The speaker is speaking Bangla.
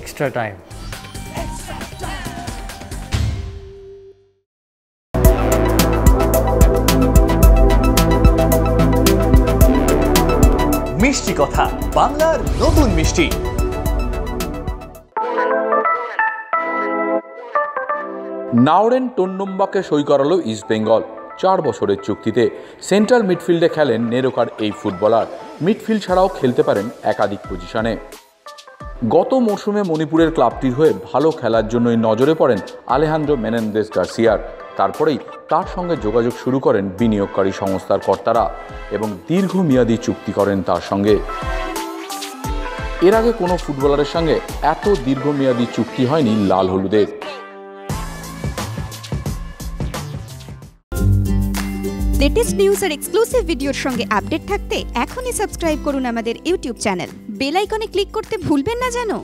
extra time. মিষ্টি কথা বাংলার নতুন মিষ্টি। নাওরেন টন্ডুম্বাকে সই করালো ইস্টবেঙ্গল চার বছরের চুক্তিতে সেন্ট্রাল মিডফিল্ডে খেলেন নেরোকার এই ফুটবলার। মিডফিল্ড ছাড়াও খেলতে পারেন একাধিক পজিশনে। গত মরশুমে মণিপুরের ক্লাবটির হয়ে ভালো খেলার জন্যই নজরে পড়েন আলেহান্দ্রো মেনেন্দেস গার্সিয়ার তারপরেই তার সঙ্গে যোগাযোগ শুরু করেন বিনিয়োগকারী সংস্থার কর্তারা এবং দীর্ঘমেয়াদী চুক্তি করেন তার সঙ্গে। এর আগে কোনো ফুটবলারের সঙ্গে এত দীর্ঘমেয়াদী চুক্তি হয়নি লাল হলুদের। লেটেস্ট নিউজ আর এক্সক্লুসিভ ভিডিওর সঙ্গে আপডেট থাকতে এখনই সাবস্ক্রাইব করুন আমাদের ইউটিউব চ্যানেল বেল আইকনে ক্লিক করতে ভুলবেন না জানো